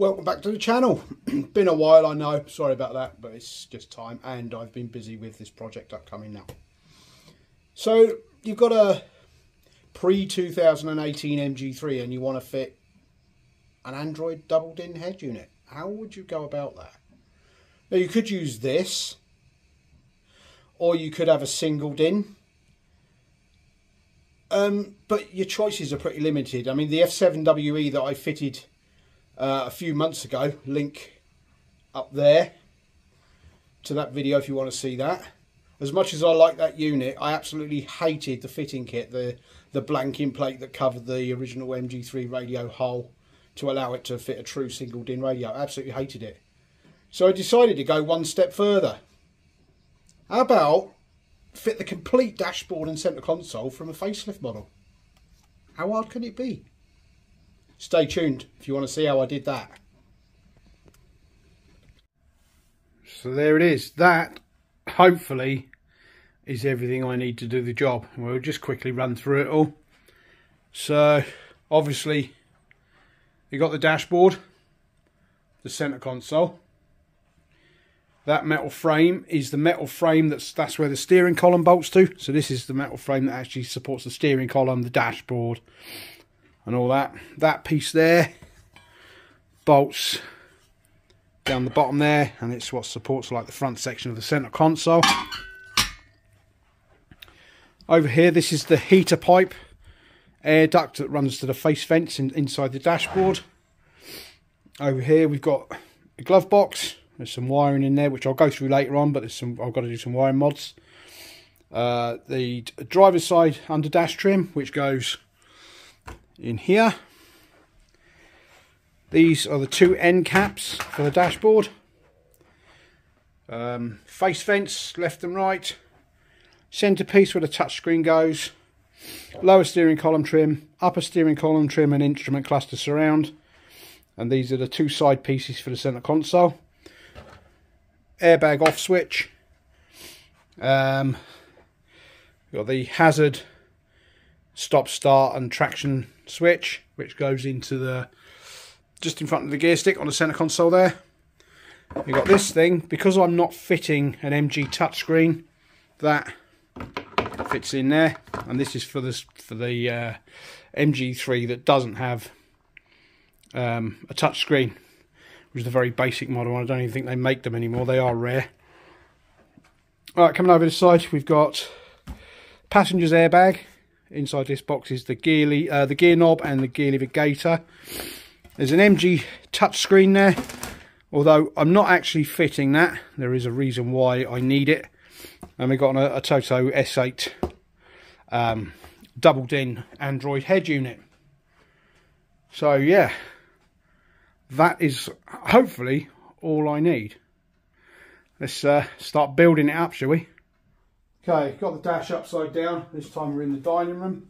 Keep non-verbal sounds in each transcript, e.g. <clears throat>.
welcome back to the channel. <clears throat> been a while, I know. Sorry about that, but it's just time. And I've been busy with this project upcoming now. So, you've got a pre-2018 MG3 and you want to fit an Android double DIN head unit. How would you go about that? Now, you could use this. Or you could have a single DIN. Um, but your choices are pretty limited. I mean, the F7WE that I fitted uh, a few months ago. Link up there to that video if you want to see that. As much as I like that unit, I absolutely hated the fitting kit, the, the blanking plate that covered the original MG3 radio hull to allow it to fit a true single DIN radio. I absolutely hated it. So I decided to go one step further. How about fit the complete dashboard and centre console from a facelift model? How hard can it be? Stay tuned if you want to see how I did that. So there it is. That, hopefully, is everything I need to do the job. We'll just quickly run through it all. So, obviously, you got the dashboard, the centre console. That metal frame is the metal frame that's that's where the steering column bolts to. So this is the metal frame that actually supports the steering column, the dashboard, and all that. That piece there bolts down the bottom there and it's what supports like the front section of the center console. Over here this is the heater pipe air duct that runs to the face vents in, inside the dashboard. Over here we've got a glove box. There's some wiring in there which I'll go through later on but there's some I've got to do some wiring mods. Uh, the driver's side under dash trim which goes in here. These are the two end caps for the dashboard. Um, face vents, left and right. Centerpiece where the touchscreen goes. Lower steering column trim, upper steering column trim and instrument cluster surround. And these are the two side pieces for the center console. Airbag off switch. Um, got the hazard stop start and traction switch which goes into the just in front of the gear stick on the center console there. You got this thing. Because I'm not fitting an MG touchscreen that fits in there. And this is for this for the uh, MG3 that doesn't have um, a touchscreen which is a very basic model. I don't even think they make them anymore. They are rare. Alright, coming over the side, we've got passenger's airbag inside this box is the gear, uh, the gear knob and the gear lever. There's an MG touchscreen there, although I'm not actually fitting that. There is a reason why I need it. And we've got a, ATOTO S8 um, double DIN Android head unit. So yeah, that is hopefully all I need. Let's uh, start building it up, shall we? Okay, got the dash upside down. This time we're in the dining room.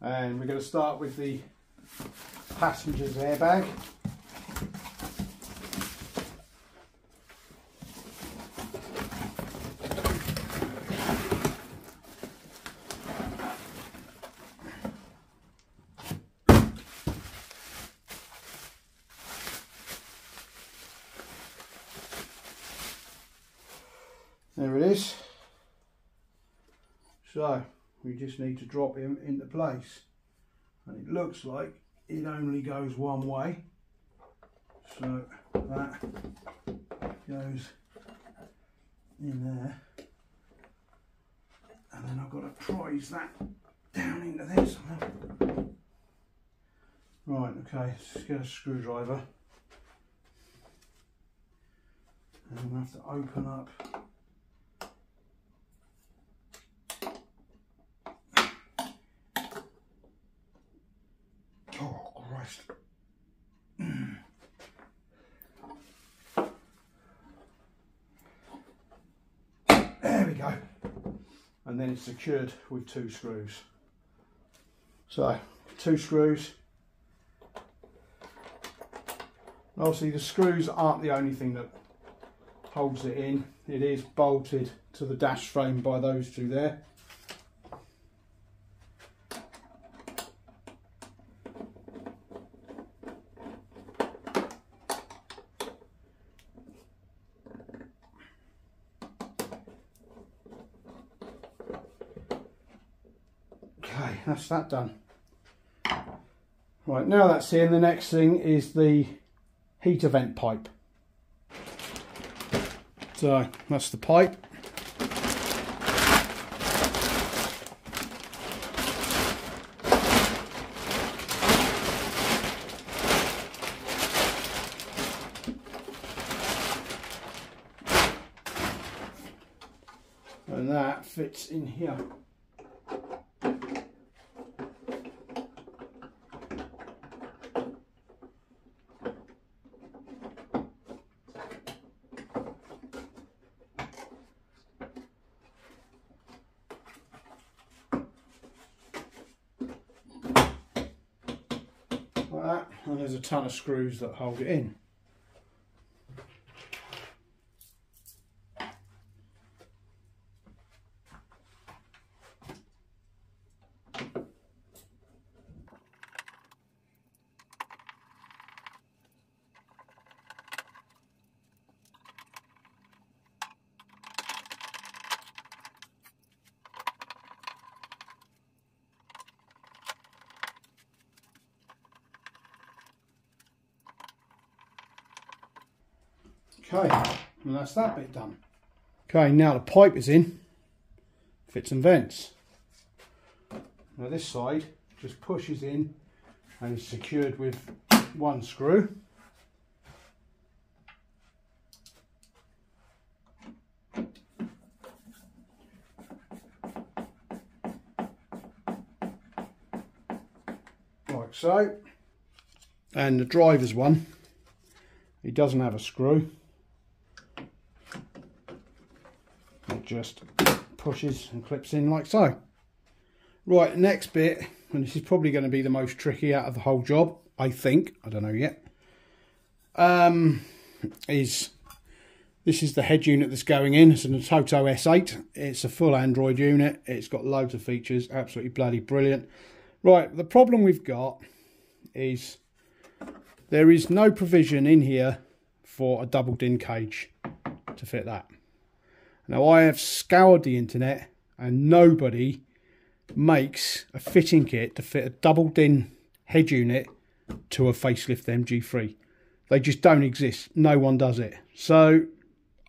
And we're going to start with the passenger's airbag. There it is. So we just need to drop him into place. And it looks like it only goes one way. So that goes in there. And then I've got to prise that down into this. Right, okay, let's get a screwdriver. And we have to open up There we go. And then it's secured with two screws. So, two screws. Obviously the screws aren't the only thing that holds it in. It is bolted to the dash frame by those two there. That's that done. Right, now that's in, the next thing is the heater vent pipe. So that's the pipe. And that fits in here. like that and there's a ton of screws that hold it in. Okay, and that's that bit done. Okay, now the pipe is in, fits and vents. Now this side just pushes in and is secured with one screw. Like so. And the driver's one, he doesn't have a screw. Just pushes and clips in like so. Right, next bit, and this is probably going to be the most tricky out of the whole job, I think, I don't know yet, um, is this is the head unit that's going in. It's ATOTO S8. It's a full Android unit. It's got loads of features, absolutely bloody brilliant. Right, the problem we've got is there is no provision in here for a double DIN cage to fit that. Now I have scoured the internet and nobody makes a fitting kit to fit a double DIN head unit to a facelift MG3. They just don't exist. No one does it. So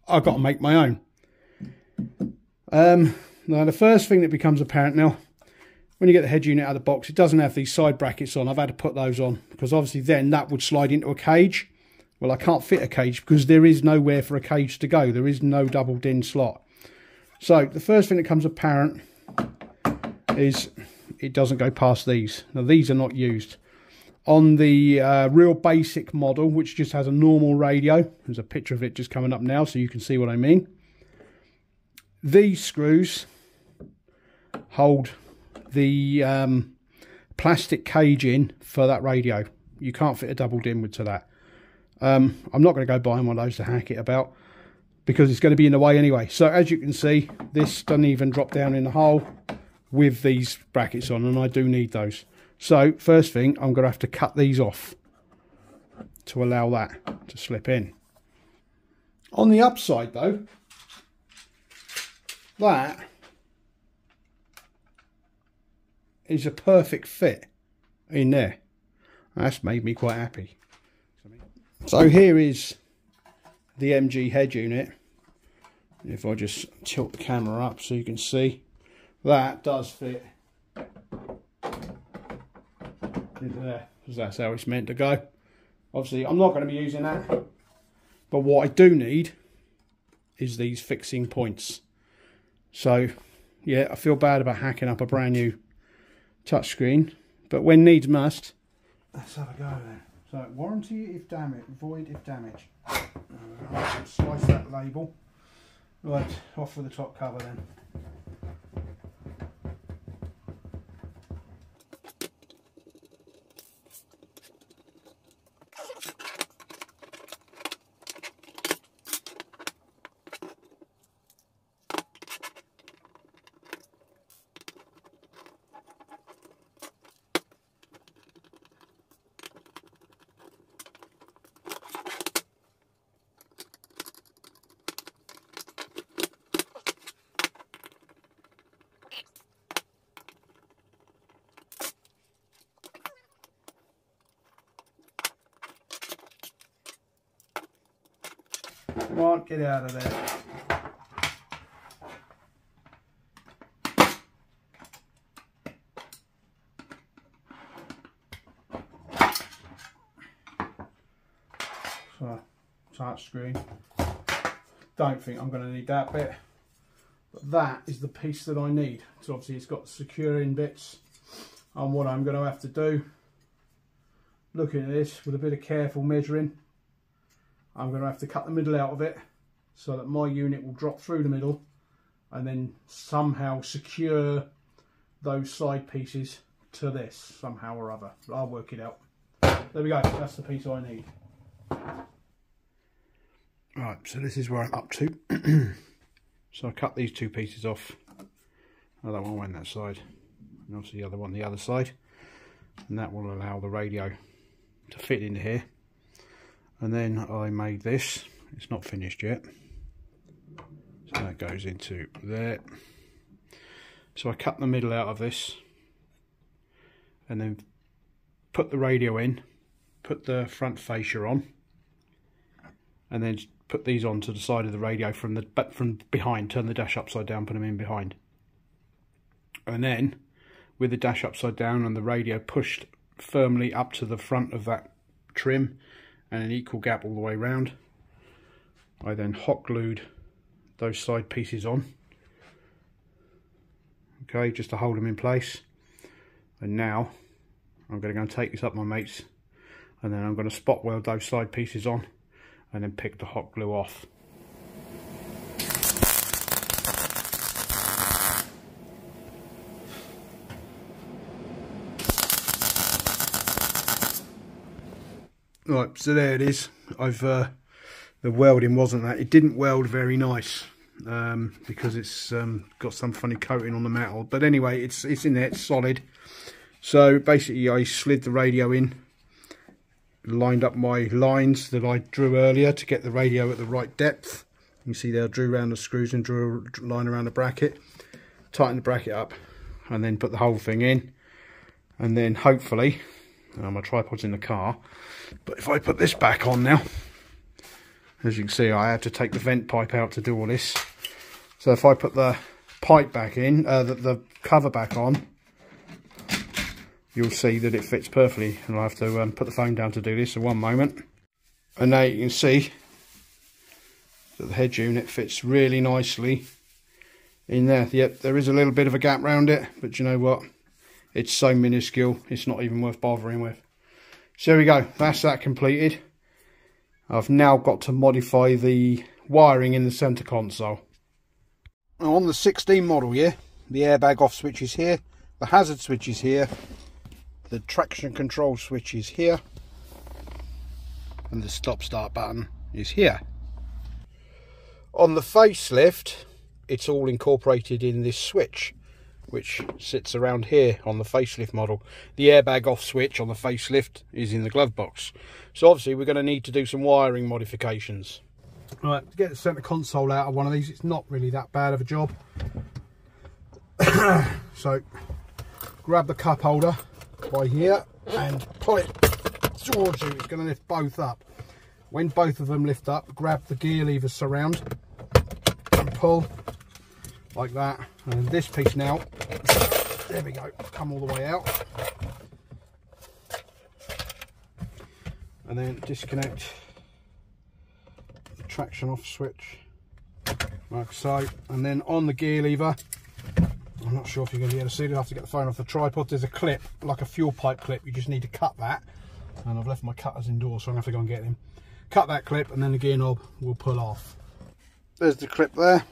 I've got to make my own. Um, now the first thing that becomes apparent now, when you get the head unit out of the box, it doesn't have these side brackets on. I've had to put those on because obviously then that would slide into a cage. Well, I can't fit a cage because there is nowhere for a cage to go. There is no double DIN slot. So the first thing that comes apparent is it doesn't go past these. Now these are not used. On the uh, real basic model, which just has a normal radio, there's a picture of it just coming up now so you can see what I mean. These screws hold the um, plastic cage in for that radio. You can't fit a double DIN to that. Um, I'm not going to go buying one of those to hack it about because it's going to be in the way anyway. So as you can see, this doesn't even drop down in the hole with these brackets on and I do need those. So first thing, I'm going to have to cut these off to allow that to slip in. On the upside though, that is a perfect fit in there. That's made me quite happy. So here <laughs> is the MG head unit. If I just tilt the camera up so you can see, that does fit into there, because that's how it's meant to go. Obviously, I'm not going to be using that, but what I do need is these fixing points. So, yeah, I feel bad about hacking up a brand new touchscreen, but when needs must, let's have a go then. So warranty if damage, void if damage. Uh, slice that label. Right, off with the top cover then. Come on, get out of there. So, touch screen. Don't think I'm going to need that bit. But that is the piece that I need. So obviously it's got securing bits. And what I'm going to have to do, looking at this with a bit of careful measuring, I'm going to have to cut the middle out of it so that my unit will drop through the middle and then somehow secure those side pieces to this somehow or other. I'll work it out. There we go, that's the piece I need. Right, so this is where I'm up to. <clears throat> so I cut these two pieces off. That one went that side. And also the other one the other side. And that will allow the radio to fit in here. And then I made this. It's not finished yet. So that goes into there. So I cut the middle out of this. And then put the radio in. Put the front fascia on. And then put these on to the side of the radio from the but from behind, turn the dash upside down, put them in behind. And then with the dash upside down and the radio pushed firmly up to the front of that trim and an equal gap all the way around. I then hot glued those side pieces on. Okay, just to hold them in place. And now I'm going to go and take this up my mates and then I'm going to spot weld those side pieces on and then pick the hot glue off. Right, so there it is. I've uh, the welding wasn't that. It didn't weld very nice um, because it's um, got some funny coating on the metal. But anyway, it's it's in there. It's solid. So basically, I slid the radio in lined up my lines that I drew earlier to get the radio at the right depth. You see there I drew around the screws and drew a line around the bracket. Tighten the bracket up and then put the whole thing in. And then hopefully, my tripod's in the car, but if I put this back on now, as you can see I had to take the vent pipe out to do all this. So if I put the pipe back in, uh, the, the cover back on, you'll see that it fits perfectly. And I'll have to um, put the phone down to do this in one moment. And now you can see that the head unit fits really nicely in there. Yep there is a little bit of a gap around it but you know what it's so minuscule it's not even worth bothering with. So there we go that's that completed. I've now got to modify the wiring in the center console. Now on the 16 model yeah the airbag off switch is here the hazard switch is here the traction control switch is here and the stop start button is here. On the facelift it's all incorporated in this switch which sits around here on the facelift model. The airbag off switch on the facelift is in the glove box. So obviously we're going to need to do some wiring modifications. Right, to get the centre console out of one of these, it's not really that bad of a job. <coughs> so, grab the cup holder, by here and pull it towards you. It's going to lift both up. When both of them lift up, grab the gear lever surround and pull like that. And this piece now, there we go, come all the way out. And then disconnect the traction off switch like so. And then on the gear lever, I'm not sure if you're going to be able to see it. I have to get the phone off the tripod. There's a clip, like a fuel pipe clip. You just need to cut that. And I've left my cutters indoors, so I'm going to have to go and get them. Cut that clip, and then the gear knob will pull off. There's the clip there.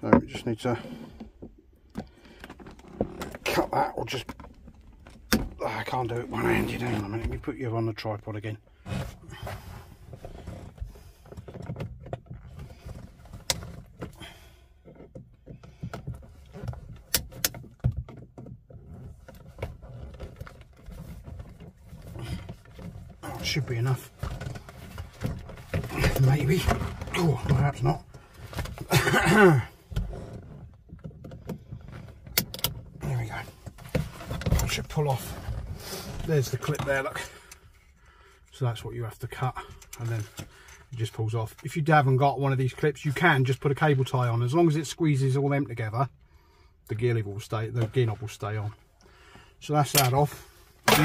So we just need to cut that, or just... Oh, I can't do it one handed. Hang on a minute, let me put you on the tripod again. should be enough. Maybe. Oh, perhaps not. <coughs> <coughs> there we go. I should pull off. There's the clip there, look. So that's what you have to cut and then it just pulls off. If you haven't got one of these clips, you can just put a cable tie on. As long as it squeezes all them together, the gear lever will stay, the gear knob will stay on. So that's that off.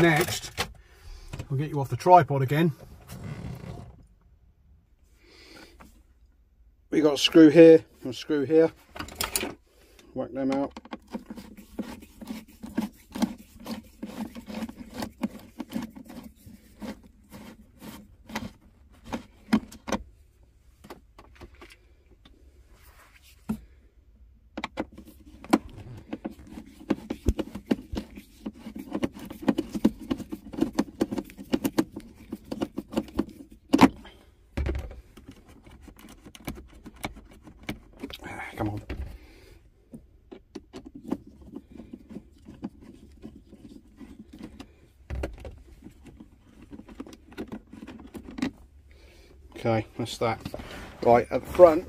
Next, I'll get you off the tripod again. We got a screw here, and a screw here. Whack them out. Come on. That. Right, at the front,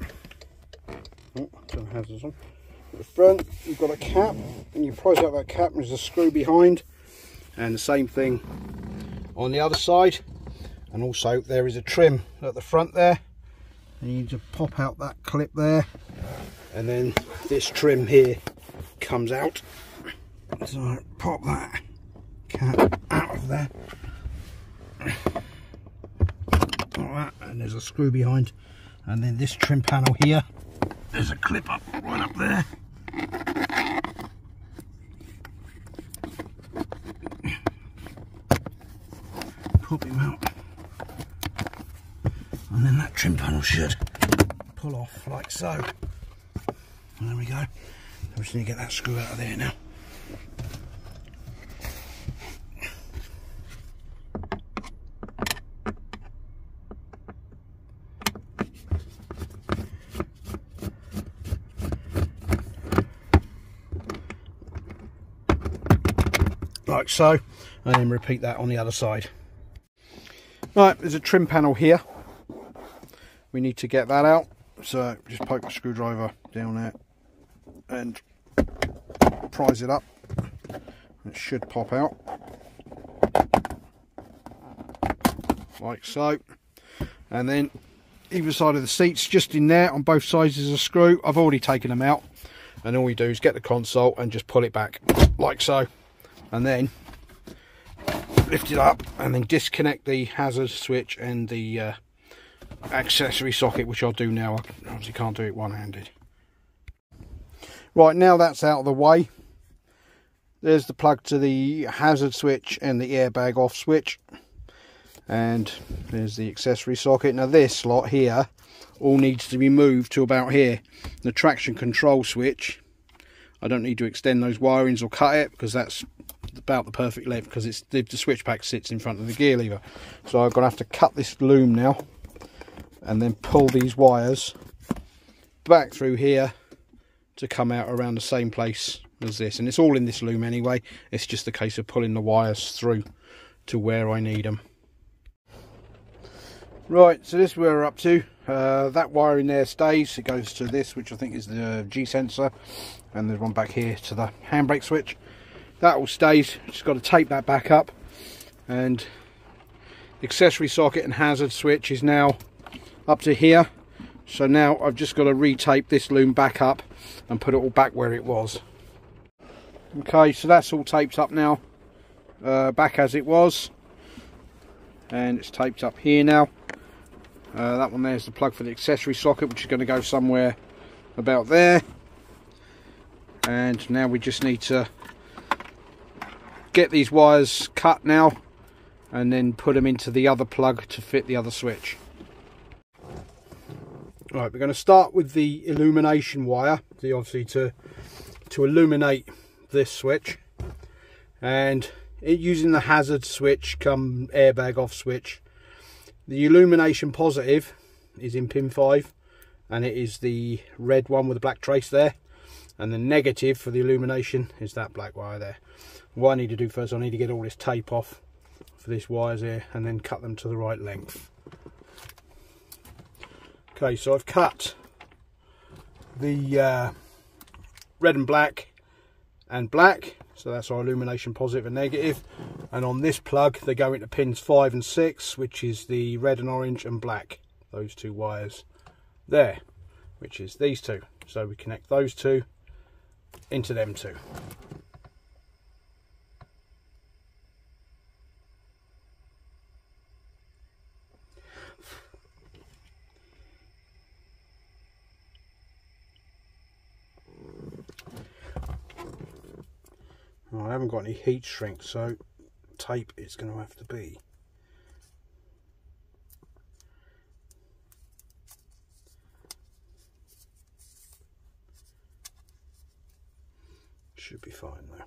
oh, the on. At the front, you've got a cap, and you prise out that cap, and there's a screw behind, and the same thing on the other side. And also, there is a trim at the front there. And you need to pop out that clip there, and then this trim here comes out. So I pop that cap out of there. And there's a screw behind, and then this trim panel here. There's a clip up right up there. Pop him out, and then that trim panel should pull off like so. And there we go. I just need to get that screw out of there now. like so and then repeat that on the other side. Right there's a trim panel here. We need to get that out. So just poke the screwdriver down there and prise it up. It should pop out. Like so. And then either side of the seats just in there on both sides is a screw. I've already taken them out. And all we do is get the console and just pull it back like so. And then lift it up and then disconnect the hazard switch and the uh, accessory socket which I'll do now. I obviously can't do it one-handed. Right now that's out of the way. There's the plug to the hazard switch and the airbag off switch. And there's the accessory socket. Now this lot here all needs to be moved to about here. The traction control switch. I don't need to extend those wirings or cut it because that's about the perfect length because it's the, the switch pack sits in front of the gear lever. So I'm gonna have to cut this loom now and then pull these wires back through here to come out around the same place as this. And it's all in this loom anyway. It's just a case of pulling the wires through to where I need them right so this is where we're up to. Uh, that wire in there stays. It goes to this which I think is the G sensor and there's one back here to the handbrake switch that all stays just got to tape that back up. And accessory socket and hazard switch is now up to here. So now I've just got to retape this loom back up and put it all back where it was. Okay so that's all taped up now uh, back as it was. And it's taped up here now. Uh, that one there's the plug for the accessory socket which is going to go somewhere about there. And now we just need to get these wires cut now and then put them into the other plug to fit the other switch. Right, we're going to start with the illumination wire, the obviously to to illuminate this switch, and it, using the hazard switch, come airbag off switch. The illumination positive is in pin five, and it is the red one with the black trace there, and the negative for the illumination is that black wire there what I need to do first I need to get all this tape off for these wires here and then cut them to the right length okay so I've cut the uh, red and black and black so that's our illumination positive and negative. and on this plug they go into pins 5 and 6 which is the red and orange and black those two wires there, which is these two. So we connect those two into them two. I haven't got any heat shrink, so tape is going to have to be. Should be fine though.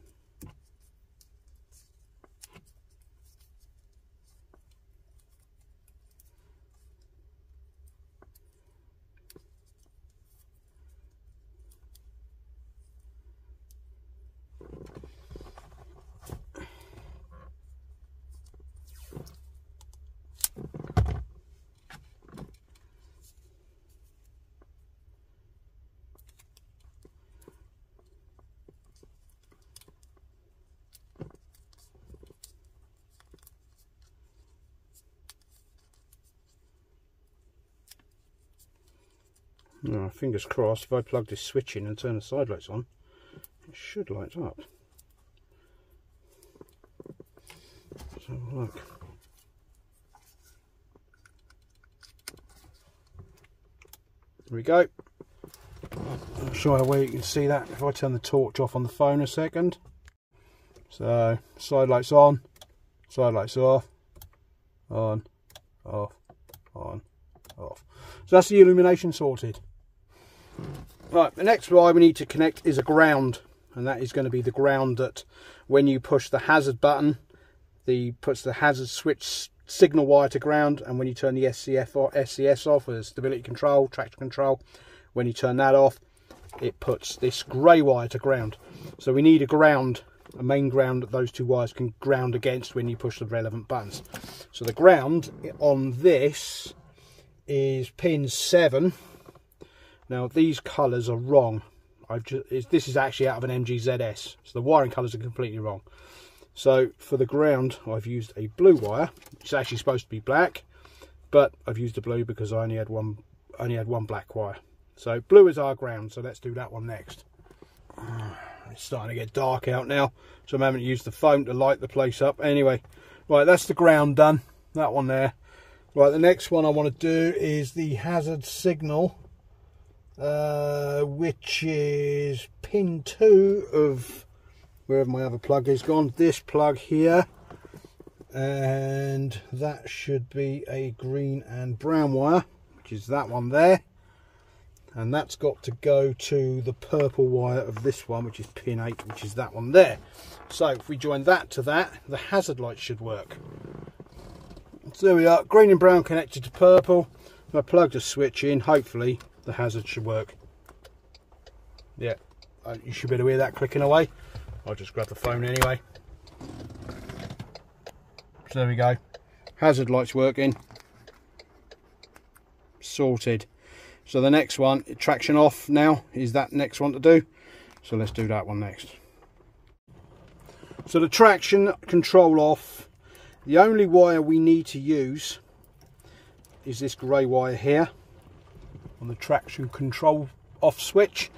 Oh, fingers crossed, if I plug this switch in and turn the side lights on, it should light up. Let's have a look. There we go. Show you where you can see that if I turn the torch off on the phone a second. So, side lights on, side lights off, on, off, on, off. So that's the illumination sorted. Right, the next wire we need to connect is a ground, and that is going to be the ground that when you push the hazard button, the puts the hazard switch signal wire to ground, and when you turn the SCF or SCS off, or the stability control, traction control, when you turn that off, it puts this grey wire to ground. So we need a ground, a main ground that those two wires can ground against when you push the relevant buttons. So the ground on this is pin 7 now these colours are wrong. I've just, this is actually out of an MGZS, so the wiring colours are completely wrong. So for the ground, I've used a blue wire. It's actually supposed to be black, but I've used a blue because I only had one, only had one black wire. So blue is our ground. So let's do that one next. <sighs> It's starting to get dark out now, so I'm having to use the phone to light the place up. Anyway, right, that's the ground done. That one there. Right, the next one I want to do is the hazard signal uh, which is pin 2 of wherever my other plug is gone. This plug here, and that should be a green and brown wire, which is that one there. And that's got to go to the purple wire of this one, which is pin 8, which is that one there. So if we join that to that, the hazard light should work. So there we are, green and brown connected to purple. my plugged a switch in, hopefully the hazard should work. Yeah, uh, you should be able to hear that clicking away. I'll just grab the phone anyway. So there we go. Hazard lights working. Sorted. So the next one, traction off now, is that next one to do. So let's do that one next. So the traction control off, the only wire we need to use is this grey wire here on the traction control off switch.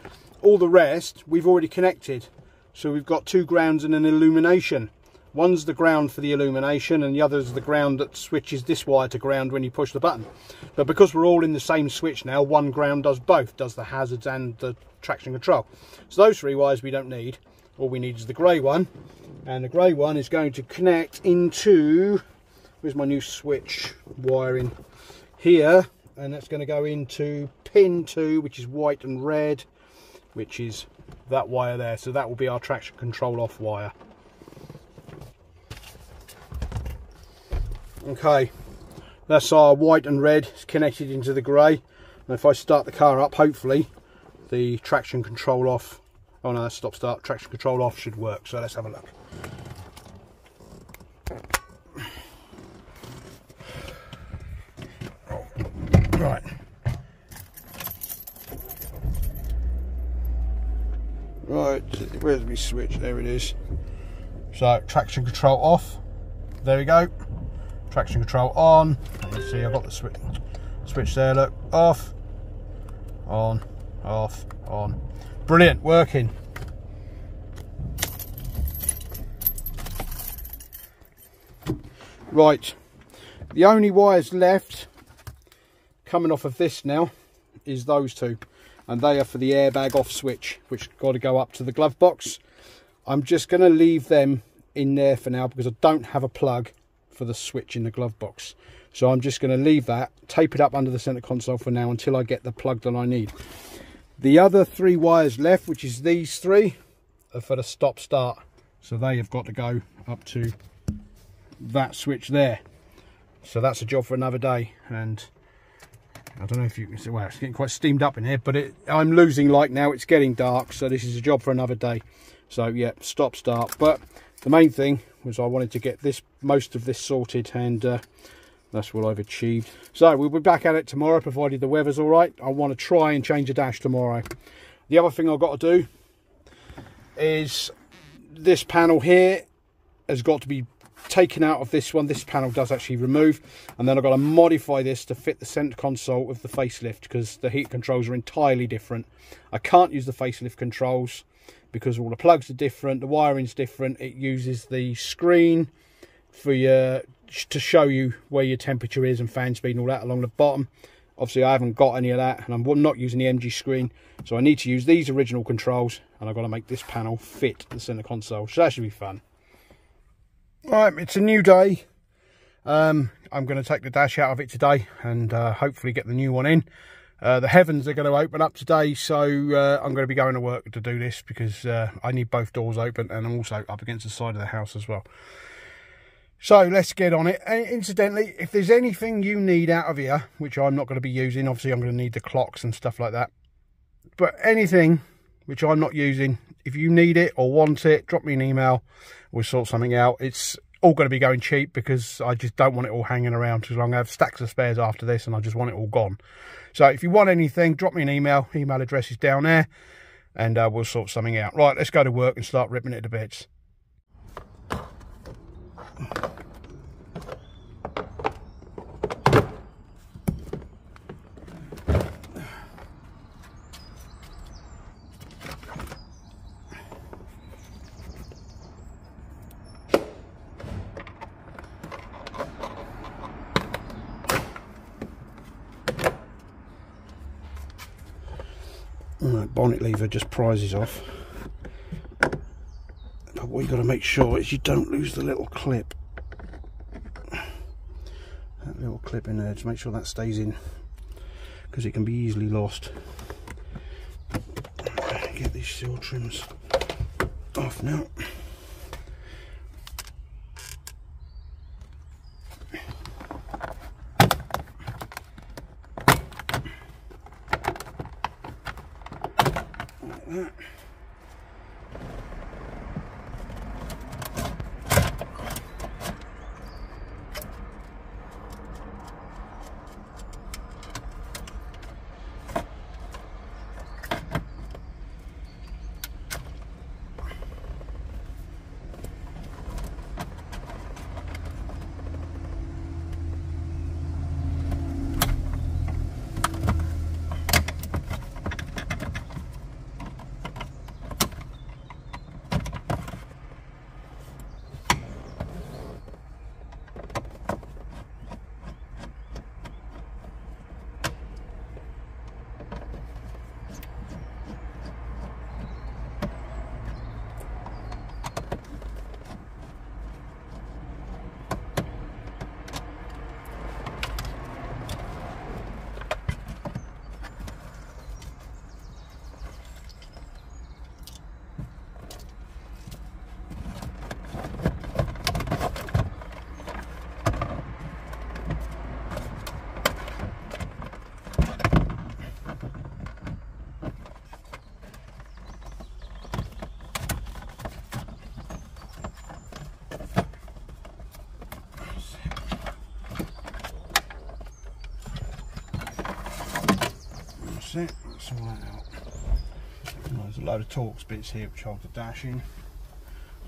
All the rest we've already connected. So we've got two grounds and an illumination. One's the ground for the illumination and the other's the ground that switches this wire to ground when you push the button. But because we're all in the same switch now, one ground does both, does the hazards and the traction control. So those three wires we don't need. All we need is the grey one. And the grey one is going to connect into, where's my new switch wiring here and that's going to go into pin 2 which is white and red which is that wire there. So that will be our traction control off wire. Okay that's our white and red it's connected into the grey. And if I start the car up hopefully the traction control off oh no stop start traction control off should work. So let's have a look My switch? There it is. So, traction control off. There we go. Traction control on. You see, I've got the switch. switch there, look, off, on, off, on. Brilliant, working. Right, the only wires left coming off of this now is those two and they are for the airbag off switch which got to go up to the glove box. I'm just going to leave them in there for now because i don't have a plug for the switch in the glove box. So i'm just going to leave that tape it up under the center console for now until i get the plug that i need. The other three wires left which is these three are for the stop start. So they have got to go up to that switch there. So that's a job for another day and I don't know if you can see, well, it's getting quite steamed up in here, but it, I'm losing light now. It's getting dark, so this is a job for another day. So, yeah, stop, start. But the main thing was I wanted to get this most of this sorted, and uh, that's what I've achieved. So, we'll be back at it tomorrow, provided the weather's all right. I want to try and change a dash tomorrow. The other thing I've got to do is this panel here has got to be taken out of this one. This panel does actually remove and then I've got to modify this to fit the center console of the facelift because the heat controls are entirely different. I can't use the facelift controls because all the plugs are different the wiring's different. It uses the screen for your to show you where your temperature is and fan speed and all that along the bottom. Obviously I haven't got any of that and I'm not using the MG screen so I need to use these original controls and I've got to make this panel fit the center console so that should be fun Right, it's a new day. Um, I'm going to take the dash out of it today and uh, hopefully get the new one in. Uh, the heavens are going to open up today, so uh, I'm going to be going to work to do this because uh, I need both doors open and I'm also up against the side of the house as well. So let's get on it. And incidentally, if there's anything you need out of here, which I'm not going to be using, obviously I'm going to need the clocks and stuff like that. But anything which I'm not using, if you need it or want it, drop me an email. We'll sort something out. It's all going to be going cheap because I just don't want it all hanging around too long. I have stacks of spares after this and I just want it all gone. So if you want anything, drop me an email. Email address is down there and uh, we'll sort something out. Right, let's go to work and start ripping it to bits. Right, bonnet lever just prizes off. But what you've got to make sure is you don't lose the little clip. That little clip in there, just make sure that stays in because it can be easily lost. Get these seal trims off now. load of Torx bits here which hold the dash in.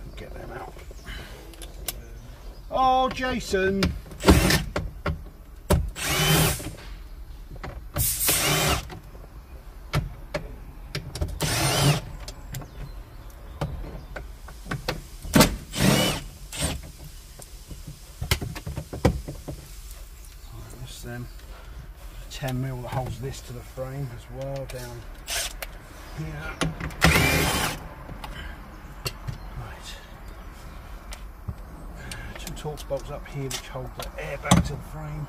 And get them out. Oh, Jason! Them 10 mil that holds this to the frame as well down Right. Two Torx bolts up here which hold the air back to the frame.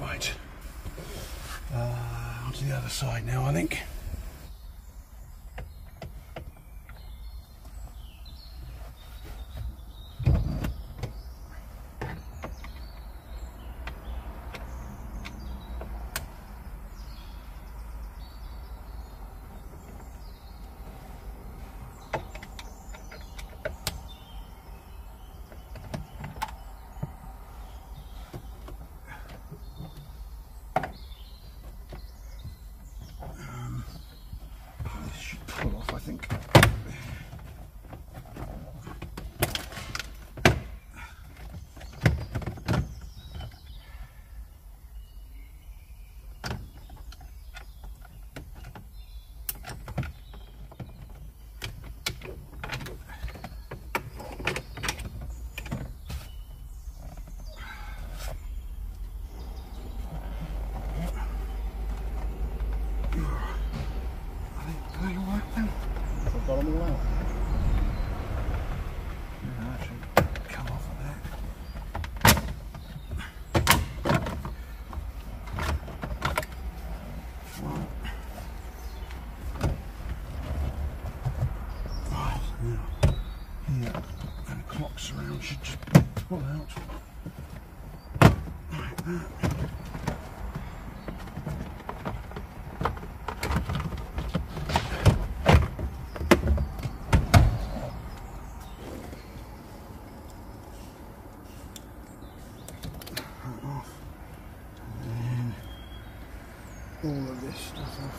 Right. Uh, onto the other side now, then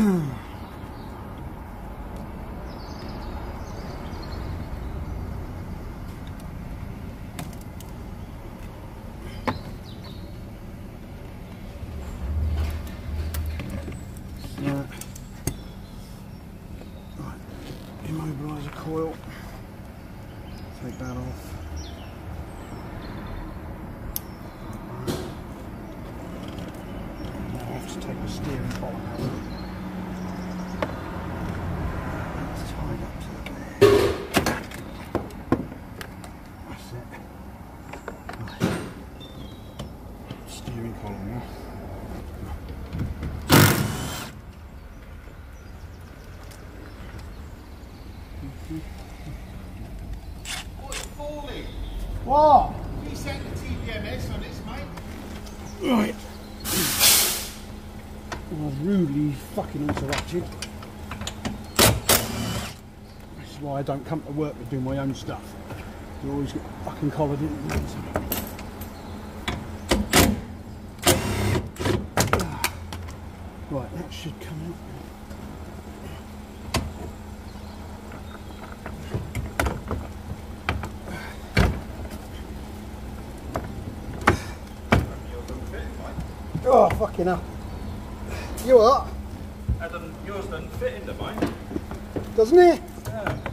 Hmm. <clears throat> why I don't come to work to do my own stuff. You always get fucking collared in. Right, that should come out. Oh, fucking hell. You what? Adam, yours doesn't fit into mine. Doesn't it? Yeah,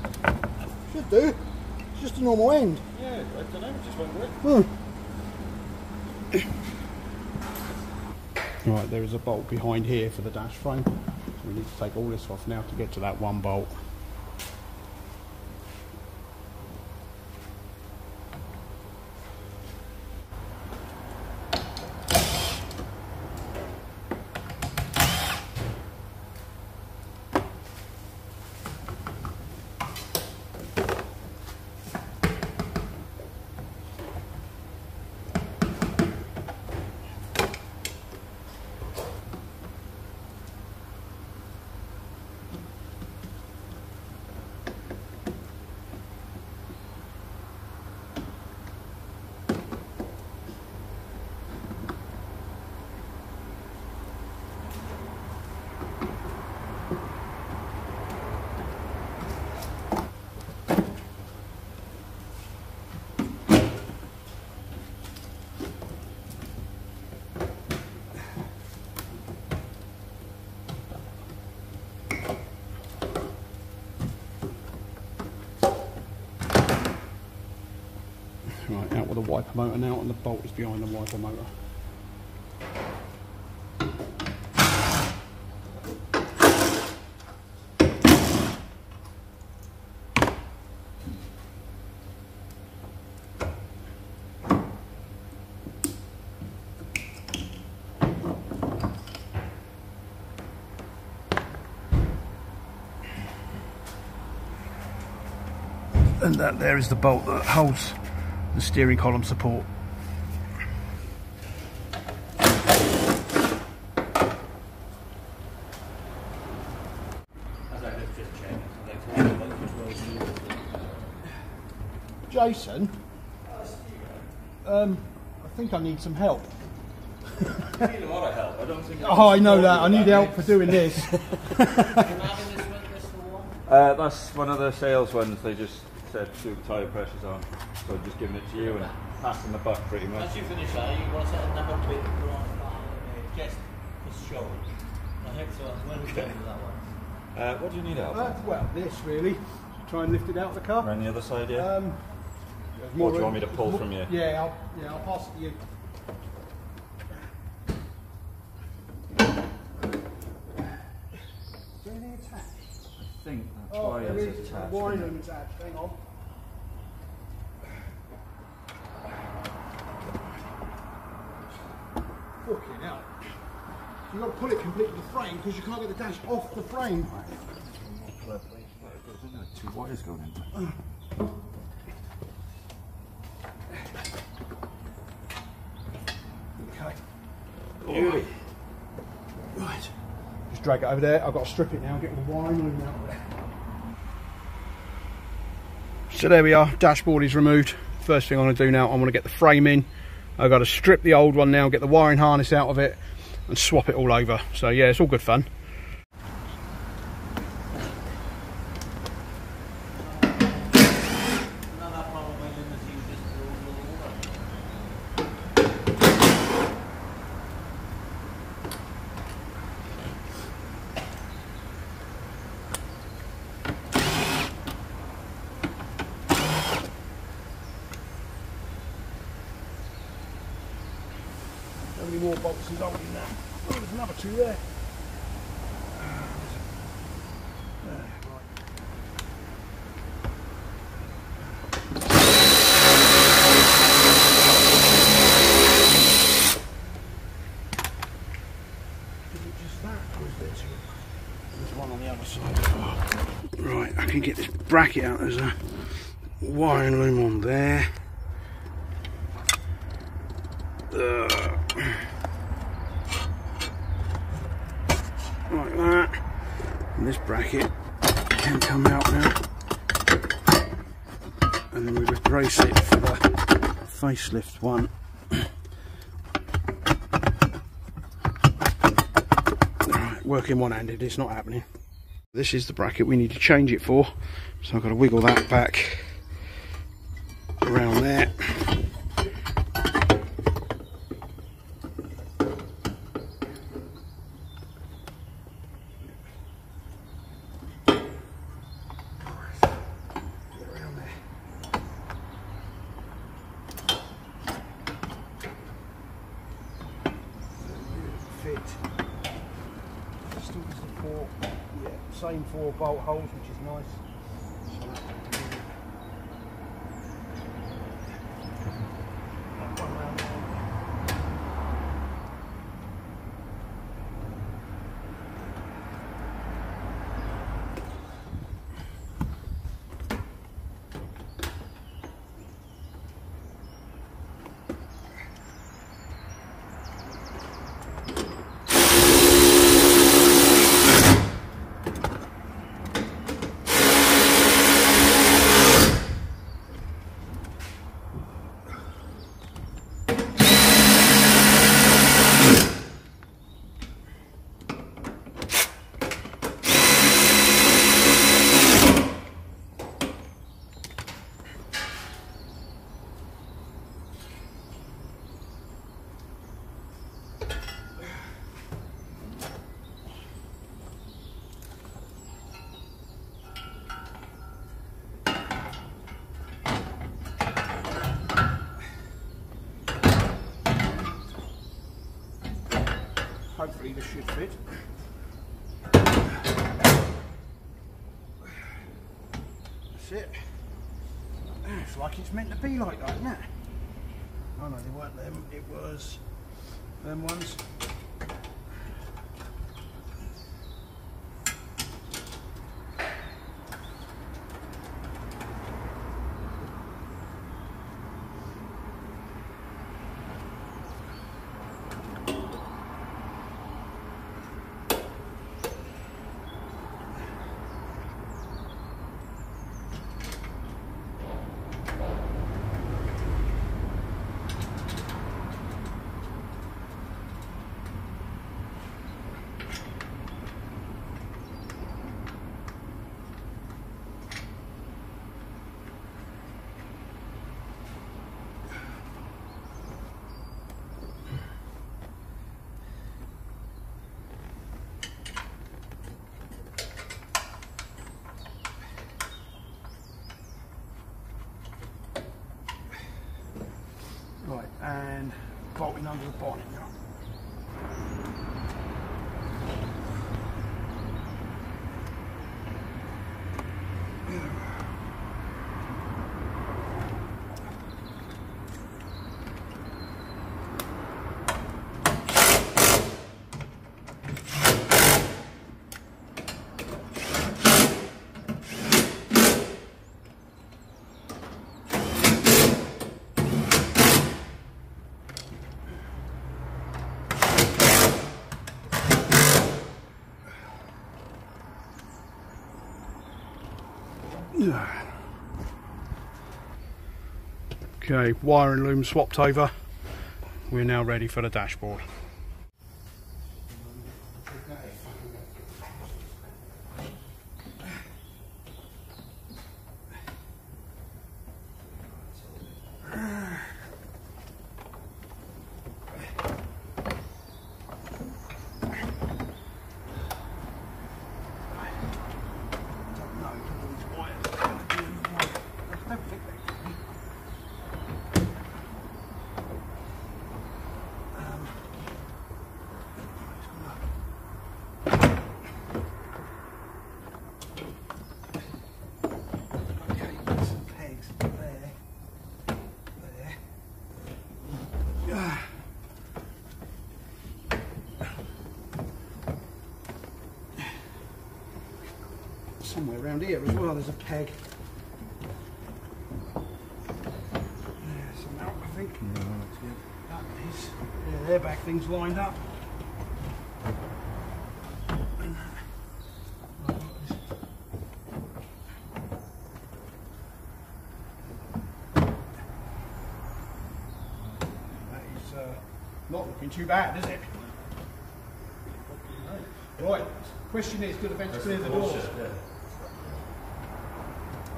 Should do. It's just a normal end. yeah, I don't know, just wondering. Hmm. Right, there is a bolt behind here for the dash frame. So we need to take all this off now to get to that one bolt. The wiper motor now, and the bolt is behind the wiper motor. and that there is the bolt that holds the steering column support. Jason, um, I think I need some help. I need a lot of help. I don't think. Oh, I know that. I need help for doing this. <laughs> Uh, that's one of the sales ones. They just said two tyre pressures on, so I'm just giving it to you and passing the buck pretty much. As you finish that, you want to set a number plate to put on uh, just for show. I think so. When we done with that one. Uh, what do you need help? Uh, on? well, this really. Try and lift it out of the car. Around the other side, yeah. Um, there's Or do you want me to pull more- from you? Yeah, I'll, yeah, I'll pass it to you. Is there anything attached? I think that's Oh, why there it's is a attached. wiring attached. Hang on. Fucking hell. You've got to pull it completely to the frame because you can't get the dash off the frame. Two wires going in. Okay. Beauty. Right. Just drag it over there. I've got to strip it now, get all the wiring loom out of there. So there we are, dashboard is removed. First thing I'm going to do now, I'm going to get the frame in. I've got to strip the old one now, get the wiring harness out of it and swap it all over. So yeah, it's all good fun. Another problem with them is you just roll over. How many more bolts is holding that? Oh, there's another two there. There's one on the other side. Right, I can get this bracket out. There's a wiring loom on there. Uh, like that. And this bracket can come out now. And then we replace it for the facelift one. Working one-handed, it's not happening. This is the bracket we need to change it for. So I've got to wiggle that back this should fit. That's it. It's like it's meant to be like that, isn't it? Oh no, they weren't them. It was them ones. Right, and bolting under the bonnet Okay, wiring loom swapped over. We're now ready for the dashboard. Okay, there's some pegs there, there. Ah. Somewhere around here as well, there's a peg. There's some out, I think. That is. Yeah, their back things lined up. That is uh, not looking too bad, is it? Right. Question is, do the vents clear the doors?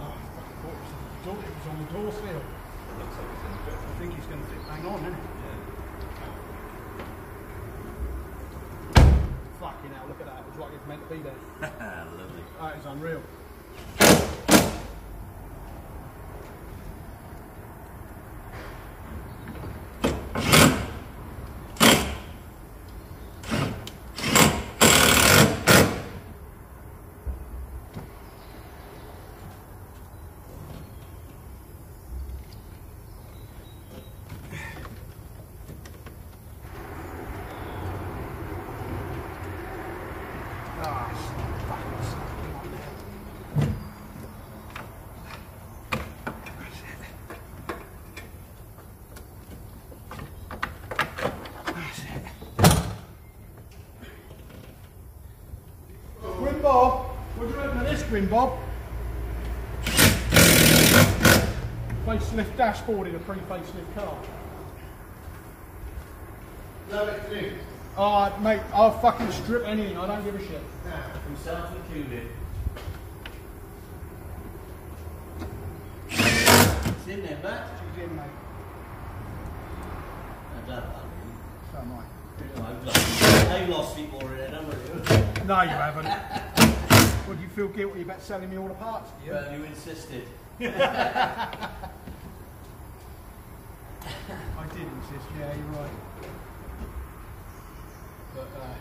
Oh, I fucking thought it was, thought it was on the door still. I think he's going to fit bang on, isn't it? Fucking hell, look at that. It was like it's meant to be there. <laughs> Lovely. That is unreal. Ah, fucking something on there. That's it. That's it. Grim Bob, what do you reckon of this, Grim Bob? Facelift dashboard in a pre-facelift car. Love it too. Oh, uh, mate, I'll fucking strip anything. I don't give a shit. Himself included. It's in there, Matt. She's in, mate. I don't know. So am I. I've lost, I've lost it haven't No, you haven't. <laughs> What do you feel guilty about selling me all the parts? do you? Well, you insisted. <laughs> <laughs> I did insist. Yeah, you're right. But uh,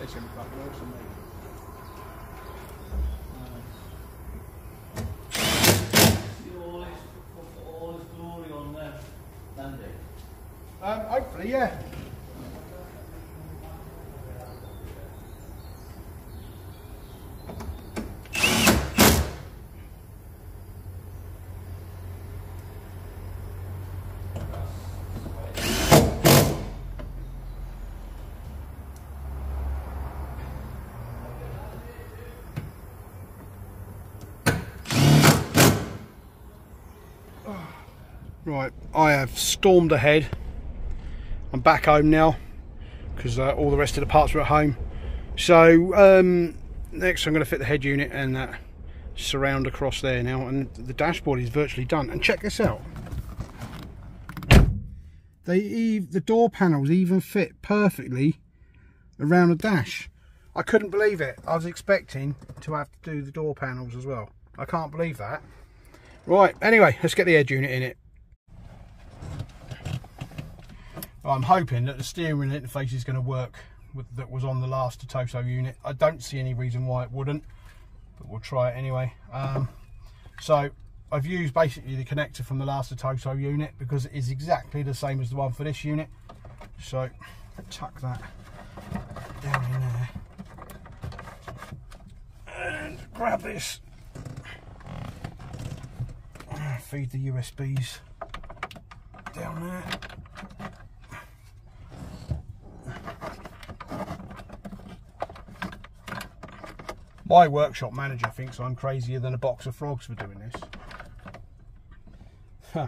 This end front works for me. See all his, glory on the Monday. Um, hopefully, yeah. Right, I have stormed ahead. I'm back home now because uh, all the rest of the parts were at home. So um, next, I'm going to fit the head unit and that surround across there now, and the dashboard is virtually done. And check this out. They the door panels even fit perfectly around the dash. I couldn't believe it. I was expecting to have to do the door panels as well. I can't believe that. Right, anyway, let's get the head unit in it. I'm hoping that the steering interface is going to work with, that was on the last ATOTO unit. I don't see any reason why it wouldn't, but we'll try it anyway. Um, so I've used basically the connector from the last ATOTO unit because it is exactly the same as the one for this unit. So tuck that down in there and grab this. Feed the USBs down there. My workshop manager thinks I'm crazier than a box of frogs for doing this. Huh.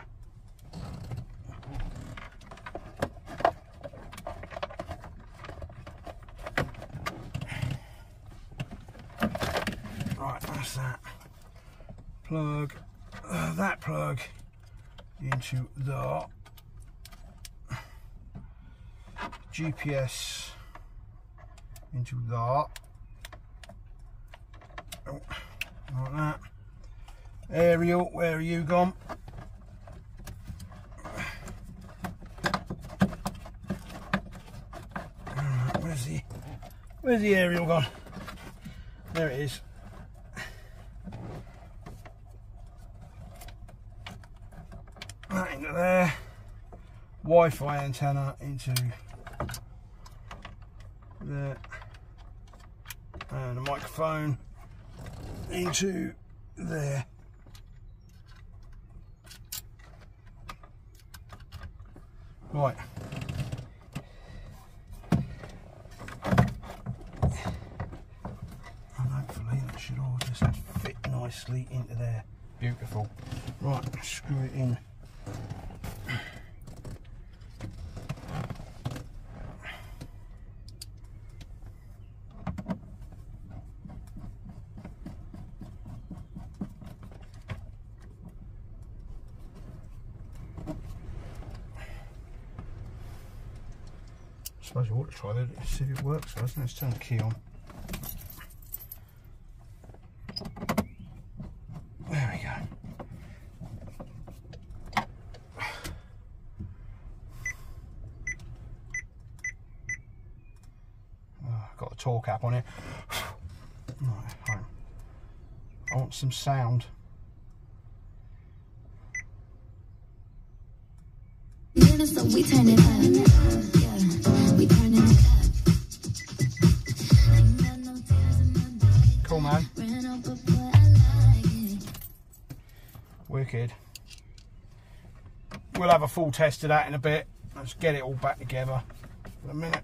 Right, that's that. Plug uh, that plug into the GPS into that. Like that. Aerial, where are you gone? Where's the where's the aerial gone? There it is. That into there. Wi-Fi antenna into there. And a microphone into there. Right. And hopefully that should all just fit nicely into there. Beautiful. Right, screw it in. Suppose we ought to try that, see if it works first. Let's turn the key on. There we go. Oh, got the torque cap on it. <sighs> Right. I want some sound. So we turn it full test of that in a bit. Let's get it all back together for a minute.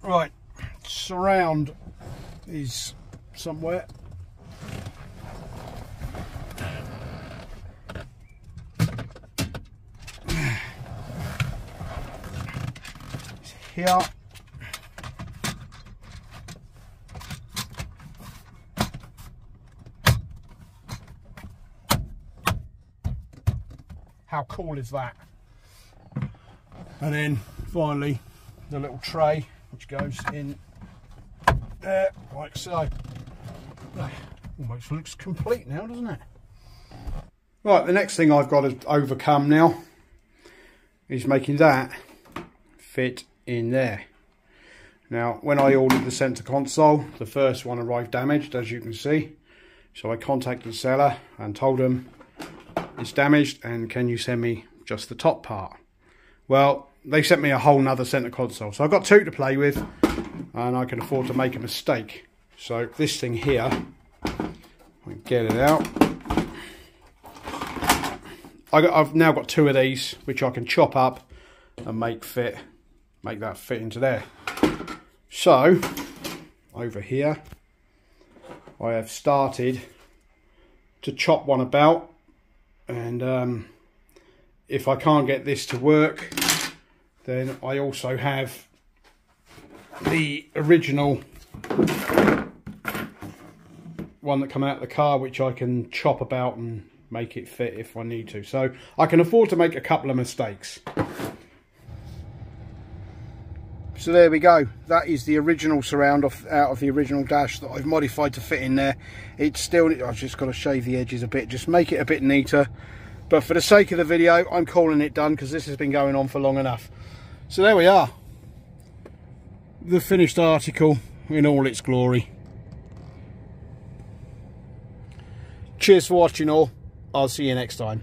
Right, surround is somewhere. It's here. Cool is that? And then finally the little tray which goes in there like so. Almost looks complete now, doesn't it? Right, the next thing I've got to overcome now is making that fit in there. Now, when I ordered the centre console, the first one arrived damaged, as you can see. So I contacted the seller and told them it's damaged and can you send me just the top part? Well, they sent me a whole nother centre console. So I've got two to play with and I can afford to make a mistake. So this thing here, I get it out. I got, I've now got two of these, which I can chop up and make fit, make that fit into there. So, over here, I have started to chop one about and um, if I can't get this to work then I also have the original one that come out of the car which I can chop about and make it fit if I need to. So I can afford to make a couple of mistakes so there we go. That is the original surround off out of the original dash that I've modified to fit in there. It's still I've just got to shave the edges a bit just make it a bit neater. But for the sake of the video I'm calling it done because this has been going on for long enough. So there we are. The finished article in all its glory. Cheers for watching all. I'll see you next time